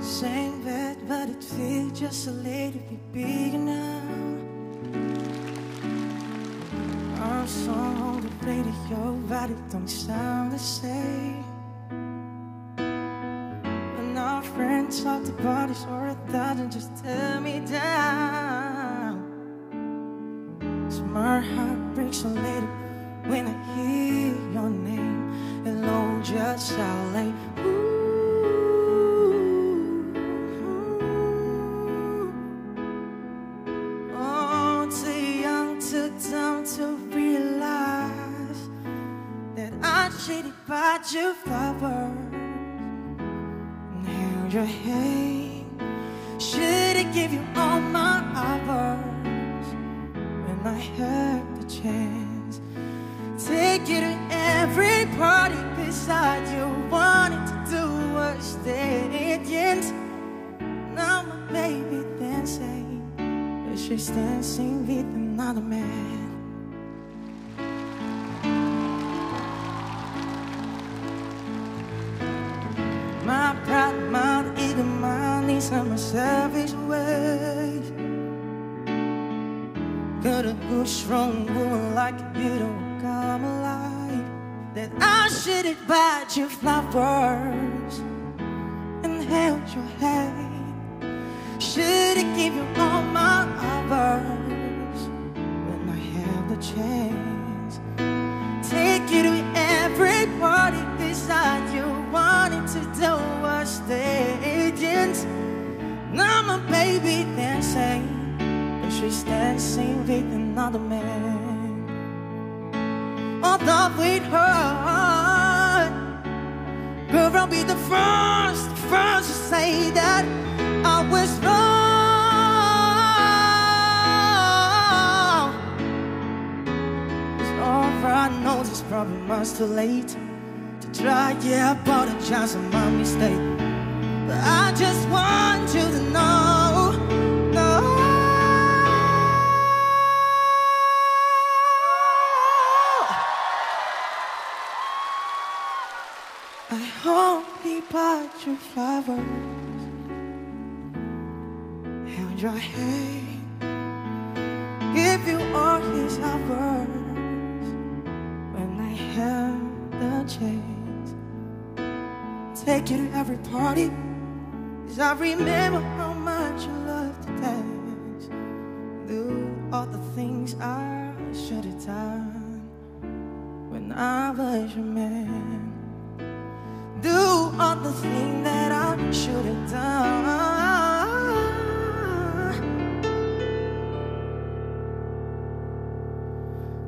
Same bed, but it feels just a little bit bigger now. Our song on the radio, but it don't sound the same. And our friends talk about it, or it doesn't just tear me down. So my heart breaks a little when I hear your name. Hello, just sound like that I cheated by your flowers. Now you're hate. Should've give you all my hours when I had the chance. Take you to every party beside you. Wanted to do was dance. Now my baby dancing, but she's dancing with another man. My pride, my ego, needs, and my selfish ways. Got a good, strong woman like you don't come alive. That I should bought you flowers and held your hand. Should have give you all my hours when I have the chance. Another man. we'd her, girl, I'll be the first, first to say that I was wrong. It's alright, I know this probably much too late to try. Yeah, I apologize for my mistake, but I just want you to know. I only bought you flowers, held your hand, give you all his hours. When I held the chance. Take you to every party, 'cause I remember how much you love to dance. Do all the things I should have done when I was your man do all the things that I should have done.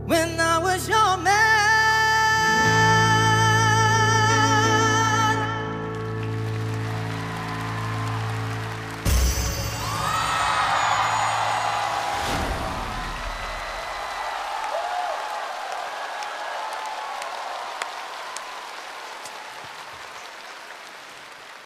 When I was your man.